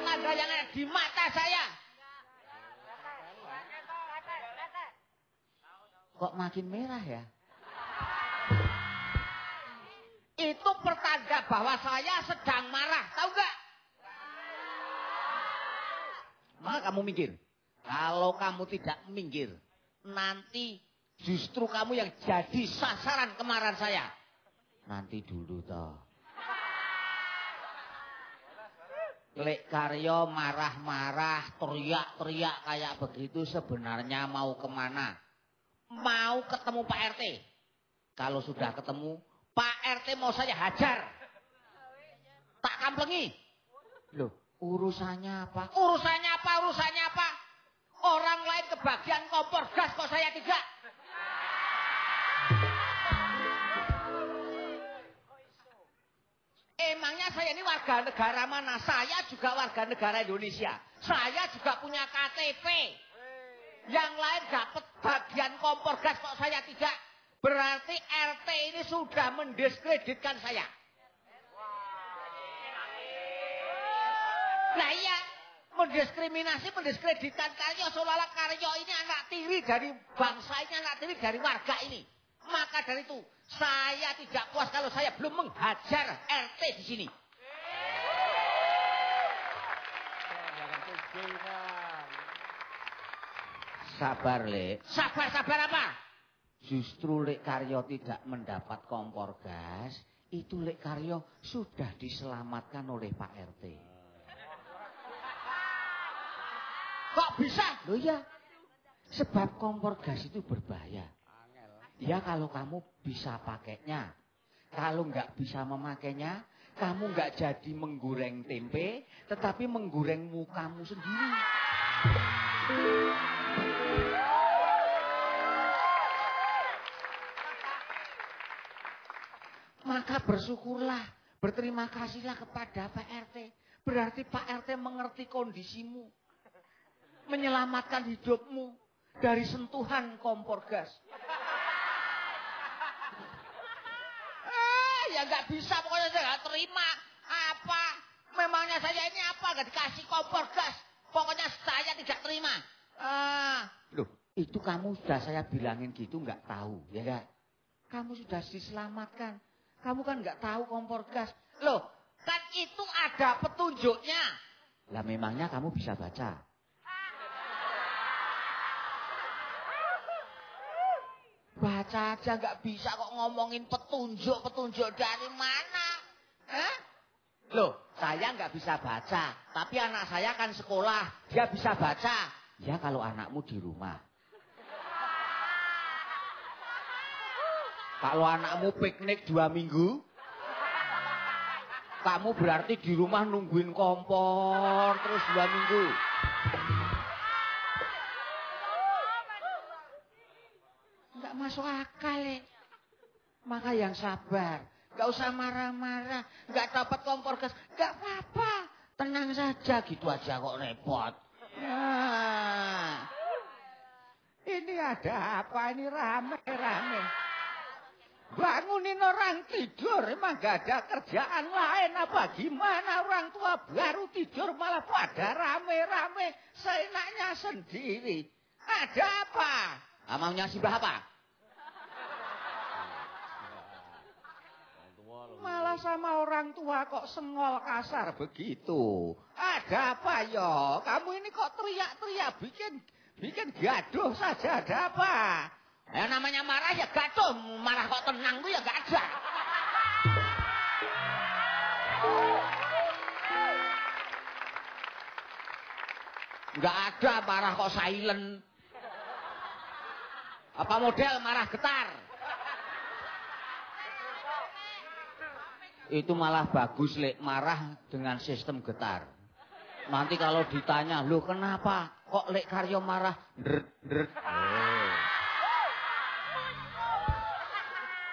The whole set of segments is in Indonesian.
tanda-tanda yang ada di mata saya. Kok makin merah ya? Itu pertanda bahwa saya sedang marah, tahu nggak? Maka kamu minggir. Kalau kamu tidak minggir, nanti justru kamu yang jadi sasaran kemarahan saya. Nanti dulu toh. Lek Karyo marah-marah, teriak-teriak kayak begitu sebenarnya mau ke mana? Mau ketemu Pak RT. Kalau sudah ketemu, Pak RT mau saya hajar. Tak kamplengi. Loh, urusannya apa? Urusannya apa? Urusannya apa? Orang lain kebagian kompor gas kok saya tidak? Emangnya saya ini warga negara mana? Saya juga warga negara Indonesia. Saya juga punya KTP. Yang lain dapat bagian kompor gas kok saya tidak? Berarti RT ini sudah mendiskreditkan saya. Nah iya, mendiskriminasi, mendiskreditkan Karyo seolah-olah Karyo ini anak tiri dari bangsa ini, anak tiri dari warga ini. Maka dari itu, saya tidak puas kalau saya belum menghajar RT di sini. Sabar, Lek. Sabar, sabar apa? Justru Lek Karyo tidak mendapat kompor gas, itu Lek Karyo sudah diselamatkan oleh Pak RT. Kok bisa? Loh ya, sebab kompor gas itu berbahaya. Ya kalau kamu bisa pakainya. Kalau nggak bisa memakainya, kamu nggak jadi menggoreng tempe, tetapi menggoreng mukamu sendiri. Maka bersyukurlah, berterima kasihlah kepada Pak RT. Berarti Pak RT mengerti kondisimu. Menyelamatkan hidupmu dari sentuhan kompor gas. Ya nggak bisa pokoknya saya nggak terima. Apa? Memangnya saya ini apa? Nggak dikasih kompor gas. Pokoknya saya tidak terima. Ah, loh, itu kamu sudah saya bilangin gitu nggak tahu, ya nggak? Kamu sudah diselamatkan. Kamu kan nggak tahu kompor gas. Loh, kan itu ada petunjuknya. Lah memangnya kamu bisa baca? Baca aja nggak bisa kok ngomongin petunjuk-petunjuk dari mana? Hah? Loh, saya nggak bisa baca. Tapi anak saya kan sekolah. Dia bisa baca. Ya kalau anakmu di rumah. Kalau anakmu piknik dua minggu. Kamu berarti di rumah nungguin kompor terus dua minggu. Maka yang sabar. Enggak usah marah-marah. Enggak dapat kompor gas. Enggak apa-apa. Tenang saja gitu aja kok repot. Nah. Ini ada apa ini rame-rame. Bangunin orang tidur emang gak ada kerjaan lain apa gimana orang tua baru tidur malah pada rame-rame seenaknya sendiri. Ada apa? Ah, maunya sibah apa? Malah sama orang tua kok sengol kasar begitu. Ada apa yo? Kamu ini kok teriak-teriak bikin bikin gaduh saja ada apa? Ya namanya marah ya gaduh, marah kok tenang tuh ya gak ada. Gak ada marah kok silent. Apa model marah getar? Itu malah bagus lek marah dengan sistem getar. Nanti kalau ditanya, "Loh kenapa? Kok lek Karyo marah?" Ndret ndret. Oh.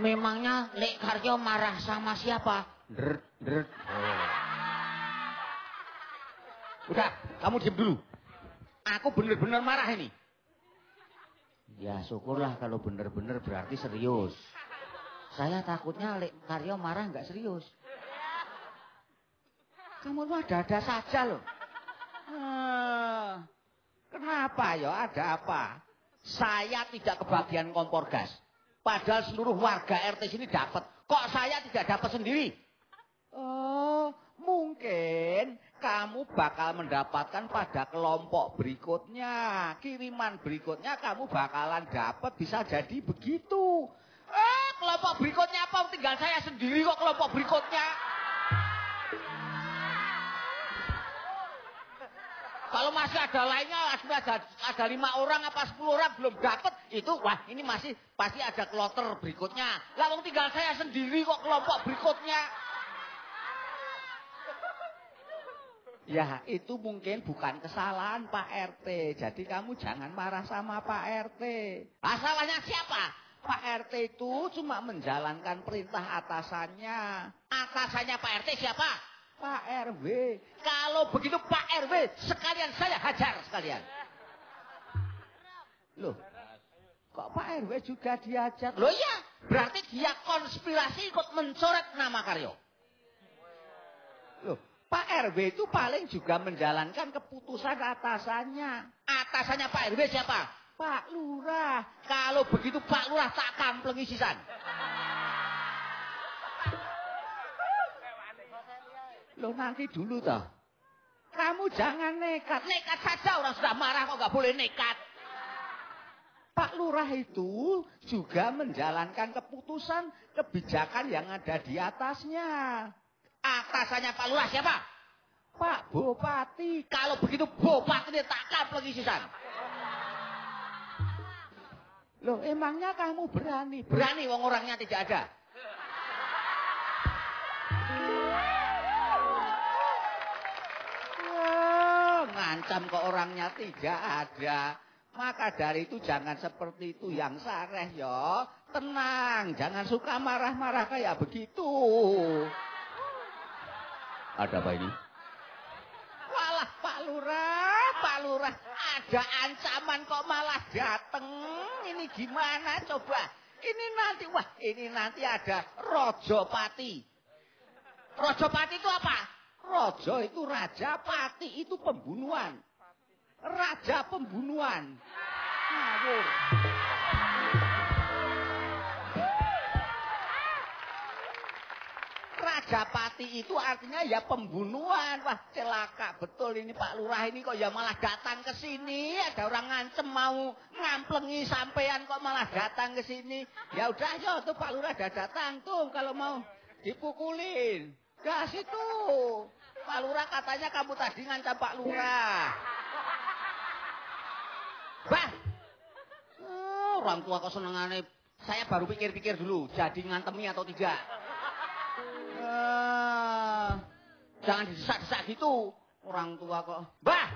Memangnya lek Karyo marah sama siapa? Ndret ndret. Oh. Udah, kamu diam dulu. Aku bener-bener marah ini. Ya syukurlah kalau bener-bener berarti serius. Saya takutnya Lek Karyo marah nggak serius. Kamu tuh ada-ada saja loh. Eh, kenapa ya? Ada apa? Saya tidak kebagian kompor gas. Padahal seluruh warga RT sini dapat. Kok saya tidak dapat sendiri? Oh, mungkin kamu bakal mendapatkan pada kelompok berikutnya. Kiriman berikutnya kamu bakalan dapat bisa jadi begitu. Eh, kelompok berikutnya apa? Tinggal saya sendiri kok kelompok berikutnya. Kalau masih ada lainnya, ada, ada lima orang apa sepuluh orang belum dapat, itu wah ini masih pasti ada kloter berikutnya. Lalu tinggal saya sendiri kok kelompok berikutnya. Ya, itu mungkin bukan kesalahan Pak RT. Jadi kamu jangan marah sama Pak RT. Masalahnya siapa? Pak RT itu cuma menjalankan perintah atasannya. Atasannya Pak RT siapa? Pak RW. Kalau begitu Pak RW, sekalian saya hajar sekalian. Loh, kok Pak RW juga diajar? Loh iya, berarti dia konspirasi ikut mencoret nama Karyo. Loh, Pak RW itu paling juga menjalankan keputusan atasannya. Atasannya Pak RW siapa? Pak Lurah. Kalau begitu Pak Lurah tak kamplengi sisan. Loh nanti dulu toh. Kamu jangan nekat. Nekat saja orang sudah marah kok nggak boleh nekat. Pak Lurah itu juga menjalankan keputusan kebijakan yang ada di atasnya. Atasannya Pak Lurah siapa? Pak Bupati. Kalau begitu Bupati dia tak lagi sisan. Loh emangnya kamu berani? Berani wong orangnya tidak ada. ngancam ke orangnya tidak ada. Maka dari itu jangan seperti itu yang sareh ya. Tenang, jangan suka marah-marah kayak begitu. Ada apa ini? Walah Pak Lurah, Lurah, ada ancaman kok malah dateng. Ini gimana coba? Ini nanti, wah ini nanti ada Rojopati. Rojopati itu apa? Raja itu raja, pati itu pembunuhan. Raja pembunuhan. Ngawur. Raja Pati itu artinya ya pembunuhan. Wah celaka betul ini Pak Lurah ini kok ya malah datang ke sini. Ada orang ngancem mau ngamplengi sampean kok malah datang ke sini. Ya udah ayo tuh Pak Lurah udah datang tuh kalau mau dipukulin. Gas itu. Pak Lurah katanya kamu tadi ngancam Pak Lurah. Bah. Oh, orang tua kok senengane. Saya baru pikir-pikir dulu. Jadi ngantemi atau tidak. Jangan didesak-desak gitu. Orang tua kok. Bah.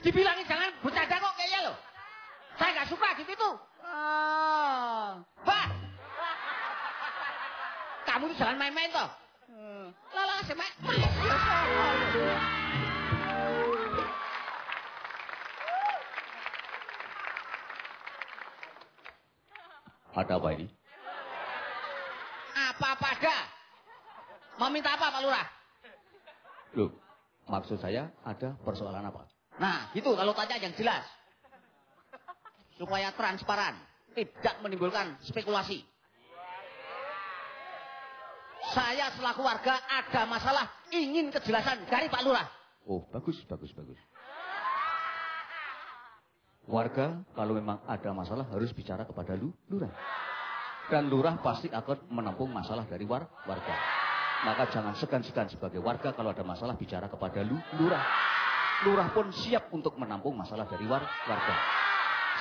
Dibilangin jangan bercanda kok kayaknya loh. Saya nggak suka gitu itu. Uh, bah. Kamu tuh jangan main-main toh. Lala semak. Ada apa ini? Apa pada? Mau minta apa Pak Lurah? Loh, maksud saya ada persoalan apa? Nah, gitu kalau tanya yang jelas. Supaya transparan, tidak menimbulkan spekulasi. Saya selaku warga ada masalah, ingin kejelasan dari Pak Lurah. Oh, bagus, bagus, bagus. Warga kalau memang ada masalah harus bicara kepada lu, lurah. Dan lurah pasti akan menampung masalah dari war, warga. Maka jangan segan-segan sebagai warga kalau ada masalah bicara kepada lu, lurah. Lurah pun siap untuk menampung masalah dari war, warga.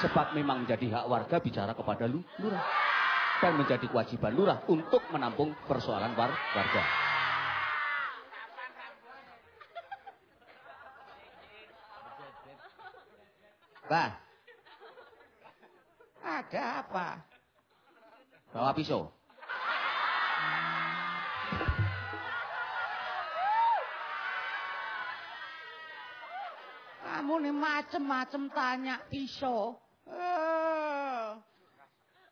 Sebab memang menjadi hak warga bicara kepada lu, lurah dan menjadi kewajiban lurah untuk menampung persoalan war warga. Bah, ada apa? Bawa pisau. Kamu nih macem-macem tanya pisau.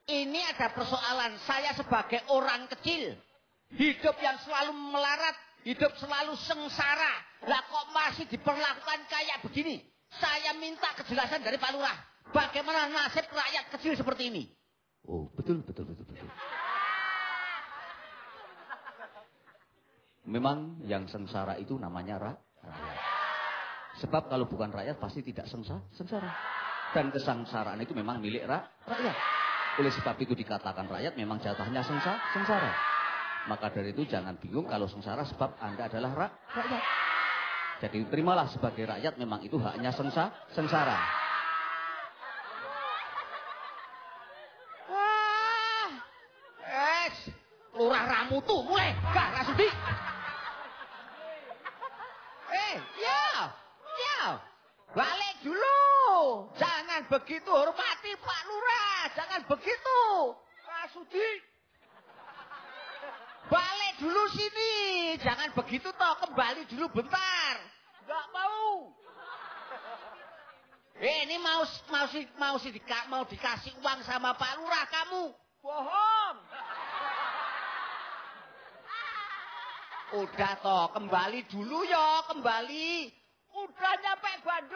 Ini ada persoalan. Saya sebagai orang kecil. Hidup yang selalu melarat Hidup selalu sengsara. Lah kok masih diperlakukan kayak begini? Saya minta kejelasan dari Pak Lurah. Bagaimana nasib rakyat kecil seperti ini? Oh, betul, betul, betul, betul. Memang yang sengsara itu namanya ra rakyat. Sebab kalau bukan rakyat pasti tidak sengsa sengsara. Dan kesengsaraan itu memang milik ra rakyat. Oleh sebab itu dikatakan rakyat memang jatahnya sengsa sengsara. Maka dari itu jangan bingung kalau sengsara sebab Anda adalah ra rakyat. Jadi terimalah sebagai rakyat memang itu haknya sengsa sengsara. Wah. Es, lurah ramu tuh mulai. Gak Rasudi. Eh, ya. Ya. Balik dulu. Jangan begitu hormati Pak Lurah. Jangan begitu. Rasudi. Balik dulu sini. Jangan begitu toh. Kembali dulu bentar. Gak mau. Eh, ini mau mau si mau si dika, mau dikasih uang sama Pak Lurah kamu. Bohong. Udah toh, kembali dulu ya, kembali. Udah nyampe 关注